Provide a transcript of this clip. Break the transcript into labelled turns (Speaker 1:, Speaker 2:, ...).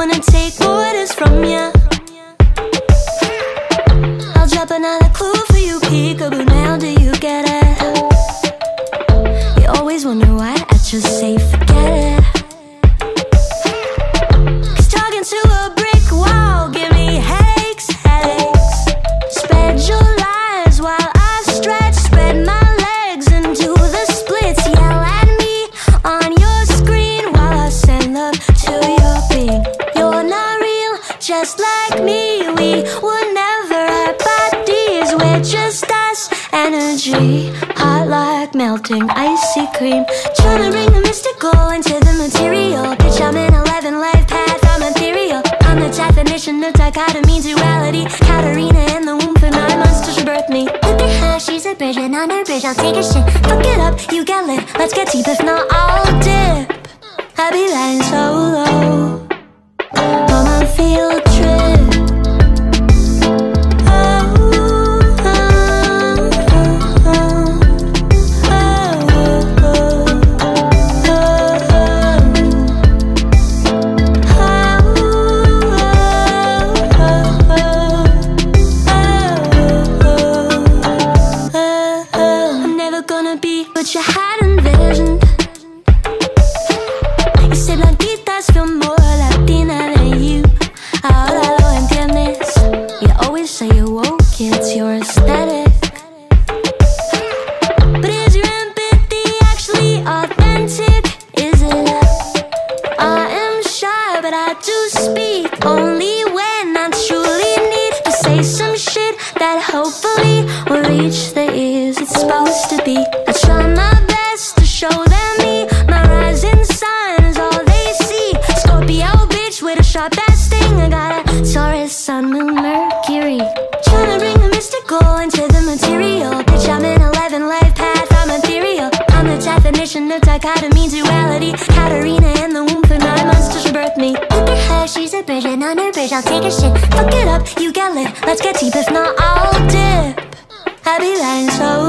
Speaker 1: wanna take orders from ya I'll drop another clue for you, peekaboo, now do you get it? You always wonder why, I just say forget it energy. Hot like melting icy cream. Trying to bring the mystical into the material. Bitch, I'm an 11 life path, I'm ethereal. I'm the definition of dichotomy, duality. Katarina in the womb for nine months till she birthed me. With her hair, she's a bridge, and on her bridge. I'll take a shit. Fuck it up, you get lit, let's get deep If not, I'll had envisioned. You say blanquitas feel more Latina than you. Ahora lo entiendes. You always say you're woke, it's your aesthetic. But is your empathy actually authentic? Is it? I am shy, but I do speak only when I truly need to say some shit that hopefully will reach the ears it's supposed to be. Sharp ass sting. I got a Taurus, Sun, Moon, Mercury. Trying to bring the mystical into the material. Bitch, I'm an 11 life path, I'm ethereal. I'm the definition of dichotomy, duality. Katarina in the womb for nine months till she birthed me. With her hair, she's a bridge, and on her bridge, I'll take a shit. Fuck it up, you get lit. Let's get deep, if not, I'll dip. I'll be riding solo.